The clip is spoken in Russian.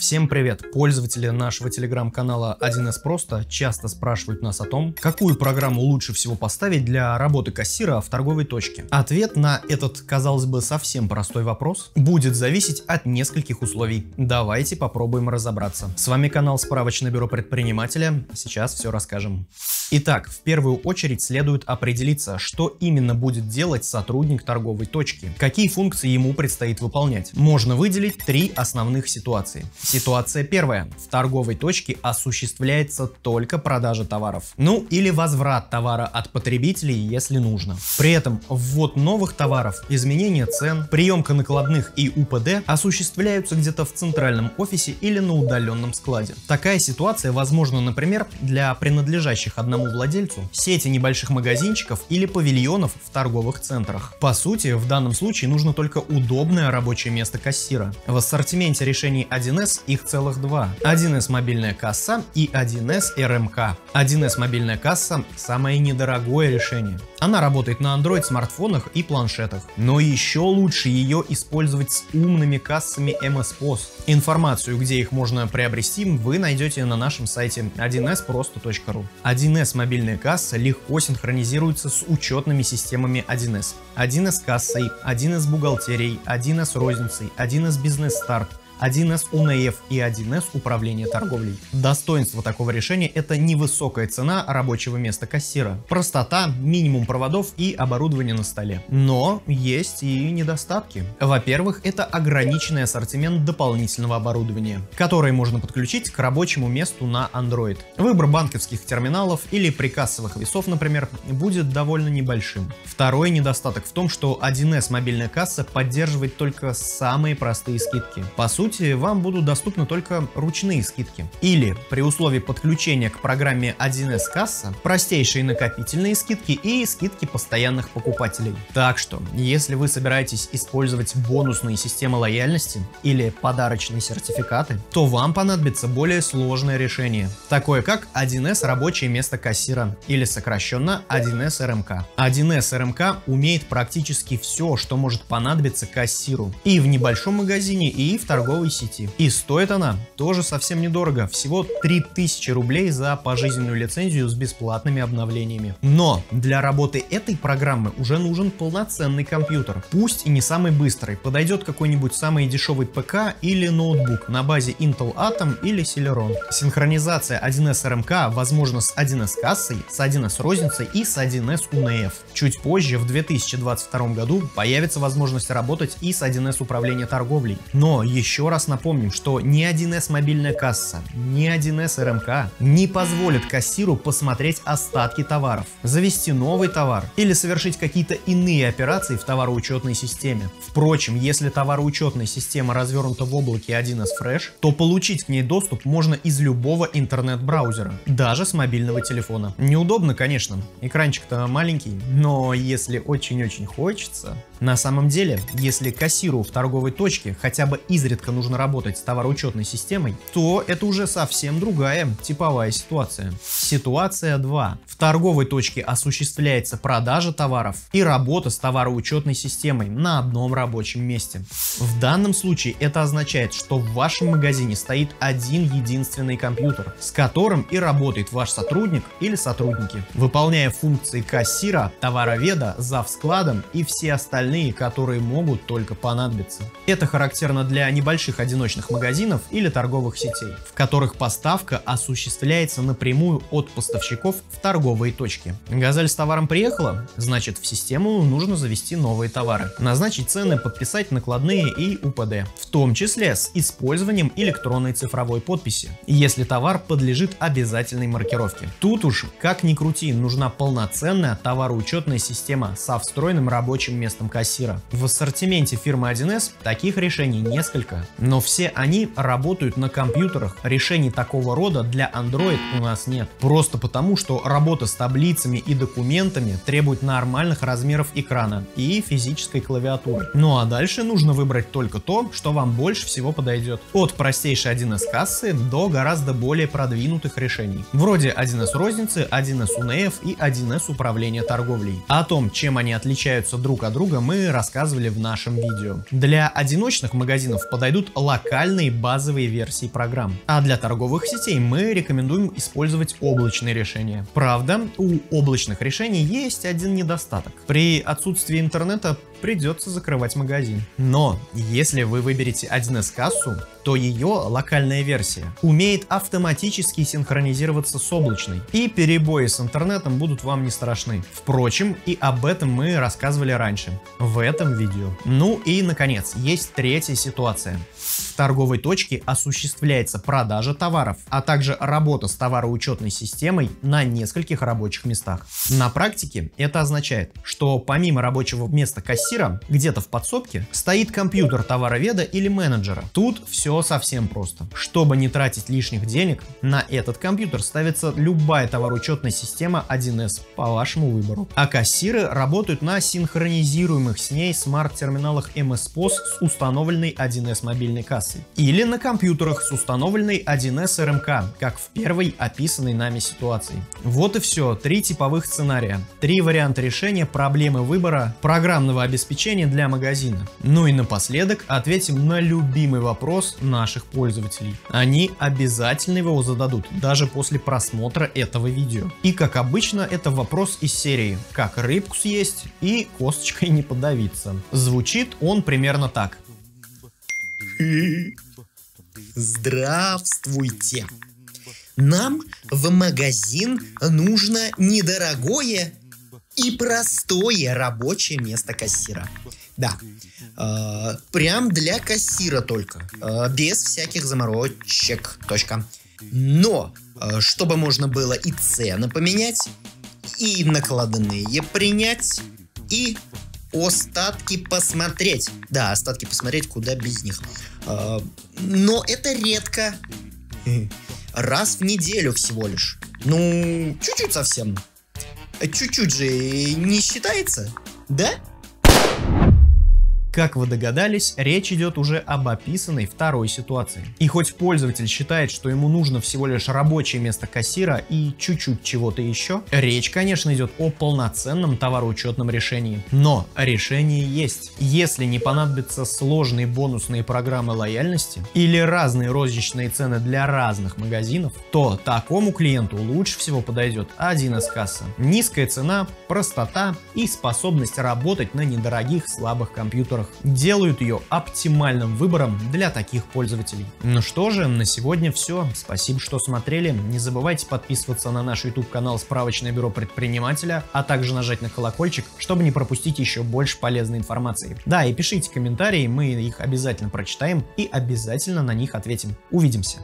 Всем привет! Пользователи нашего телеграм-канала 1С Просто часто спрашивают нас о том, какую программу лучше всего поставить для работы кассира в торговой точке. Ответ на этот, казалось бы, совсем простой вопрос будет зависеть от нескольких условий. Давайте попробуем разобраться. С вами канал Справочное бюро предпринимателя. Сейчас все расскажем. Итак, в первую очередь следует определиться, что именно будет делать сотрудник торговой точки, какие функции ему предстоит выполнять. Можно выделить три основных ситуации. Ситуация первая. В торговой точке осуществляется только продажа товаров. Ну или возврат товара от потребителей, если нужно. При этом ввод новых товаров, изменение цен, приемка накладных и УПД осуществляются где-то в центральном офисе или на удаленном складе. Такая ситуация возможна, например, для принадлежащих одному одному владельцу сети небольших магазинчиков или павильонов в торговых центрах. По сути, в данном случае нужно только удобное рабочее место кассира. В ассортименте решений 1С их целых два. 1С мобильная касса и 1С РМК. 1С мобильная касса – самое недорогое решение. Она работает на Android смартфонах и планшетах. Но еще лучше ее использовать с умными кассами MS POS. Информацию, где их можно приобрести, вы найдете на нашем сайте 1sprosto.ru. 1С мобильная касса легко синхронизируется с учетными системами 1С. 1С кассой, 1С бухгалтерией, 1С розницей, 1С бизнес старт, 1С УНФ и 1С управление торговлей. Достоинство такого решения это невысокая цена рабочего места кассира, простота, минимум проводов и оборудование на столе. Но есть и недостатки. Во-первых, это ограниченный ассортимент дополнительного оборудования, которое можно подключить к рабочему месту на Android. Выбор банковских терминалов или прикассовых весов, например, будет довольно небольшим. Второй недостаток в том, что 1С мобильная касса поддерживает только самые простые скидки. По сути, сути, вам будут доступны только ручные скидки. Или, при условии подключения к программе 1С касса, простейшие накопительные скидки и скидки постоянных покупателей. Так что, если вы собираетесь использовать бонусные системы лояльности или подарочные сертификаты, то вам понадобится более сложное решение, такое как 1С рабочее место кассира или сокращенно 1С РМК. 1С РМК умеет практически все, что может понадобиться кассиру и в небольшом магазине, и в торговом торговой сети. И стоит она тоже совсем недорого, всего 3000 рублей за пожизненную лицензию с бесплатными обновлениями. Но для работы этой программы уже нужен полноценный компьютер, пусть и не самый быстрый, подойдет какой-нибудь самый дешевый ПК или ноутбук на базе Intel Atom или Celeron. Синхронизация 1С RMK возможна с 1С кассой, с 1С розницей и с 1С UNF. Чуть позже, в 2022 году, появится возможность работать и с 1С управления торговлей. Но еще раз напомним, что ни 1С мобильная касса, ни 1С РМК не позволят кассиру посмотреть остатки товаров, завести новый товар или совершить какие-то иные операции в товароучетной системе. Впрочем, если товароучетная система развернута в облаке 1С Fresh, то получить к ней доступ можно из любого интернет-браузера, даже с мобильного телефона. Неудобно, конечно, экранчик-то маленький, но если очень-очень хочется... На самом деле, если кассиру в торговой точке хотя бы изредка нужно работать с товароучетной системой, то это уже совсем другая типовая ситуация. Ситуация 2. В торговой точке осуществляется продажа товаров и работа с товароучетной системой на одном рабочем месте. В данном случае это означает, что в вашем магазине стоит один единственный компьютер, с которым и работает ваш сотрудник или сотрудники, выполняя функции кассира, товароведа, зав складом и все остальные, которые могут только понадобиться. Это характерно для небольших одиночных магазинов или торговых сетей, в которых поставка осуществляется напрямую от поставщиков в торговые точки. Газель с товаром приехала, значит в систему нужно завести новые товары, назначить цены, подписать накладные и УПД, в том числе с использованием электронной цифровой подписи, если товар подлежит обязательной маркировке. Тут уж, как ни крути, нужна полноценная товароучетная система со встроенным рабочим местом кассира. В ассортименте фирмы 1С таких решений несколько, но все они работают на компьютерах. Решений такого рода для Android у нас нет. Просто потому, что работа с таблицами и документами требует нормальных размеров экрана и физической клавиатуры. Ну а дальше нужно выбрать только то, что вам больше всего подойдет. От простейшей 1С кассы до гораздо более продвинутых решений. Вроде 1С розницы, 1С УНФ и 1С управления торговлей. О том, чем они отличаются друг от друга, мы мы рассказывали в нашем видео. Для одиночных магазинов подойдут локальные базовые версии программ, а для торговых сетей мы рекомендуем использовать облачные решения. Правда, у облачных решений есть один недостаток. При отсутствии интернета придется закрывать магазин. Но если вы выберете 1С кассу, то ее локальная версия умеет автоматически синхронизироваться с облачной, и перебои с интернетом будут вам не страшны. Впрочем, и об этом мы рассказывали раньше, в этом видео. Ну и, наконец, есть третья ситуация. В торговой точке осуществляется продажа товаров, а также работа с товароучетной системой на нескольких рабочих местах. На практике это означает, что помимо рабочего места кассира, где-то в подсобке, стоит компьютер товароведа или менеджера. Тут все все совсем просто. Чтобы не тратить лишних денег, на этот компьютер ставится любая товароучетная система 1С по вашему выбору. А кассиры работают на синхронизируемых с ней смарт-терминалах MS POS с установленной 1С мобильной кассой. Или на компьютерах с установленной 1С РМК, как в первой описанной нами ситуации. Вот и все, три типовых сценария. Три варианта решения проблемы выбора программного обеспечения для магазина. Ну и напоследок ответим на любимый вопрос наших пользователей. Они обязательно его зададут, даже после просмотра этого видео. И как обычно, это вопрос из серии «Как рыбку съесть и косточкой не подавиться?». Звучит он примерно так. Здравствуйте! Нам в магазин нужно недорогое и простое рабочее место кассира. Да, э, прям для кассира только, э, без всяких заморочек. Точка. Но, э, чтобы можно было и цены поменять, и накладные принять, и остатки посмотреть. Да, остатки посмотреть, куда без них. Э, но это редко. Раз в неделю всего лишь. Ну, чуть-чуть совсем. Чуть-чуть же не считается, да? Как вы догадались, речь идет уже об описанной второй ситуации. И хоть пользователь считает, что ему нужно всего лишь рабочее место кассира и чуть-чуть чего-то еще, речь, конечно, идет о полноценном товароучетном решении. Но решение есть. Если не понадобятся сложные бонусные программы лояльности или разные розничные цены для разных магазинов, то такому клиенту лучше всего подойдет один из касса. Низкая цена, простота и способность работать на недорогих слабых компьютерах которых делают ее оптимальным выбором для таких пользователей. Ну что же, на сегодня все. Спасибо, что смотрели. Не забывайте подписываться на наш YouTube канал Справочное бюро предпринимателя, а также нажать на колокольчик, чтобы не пропустить еще больше полезной информации. Да, и пишите комментарии, мы их обязательно прочитаем и обязательно на них ответим. Увидимся.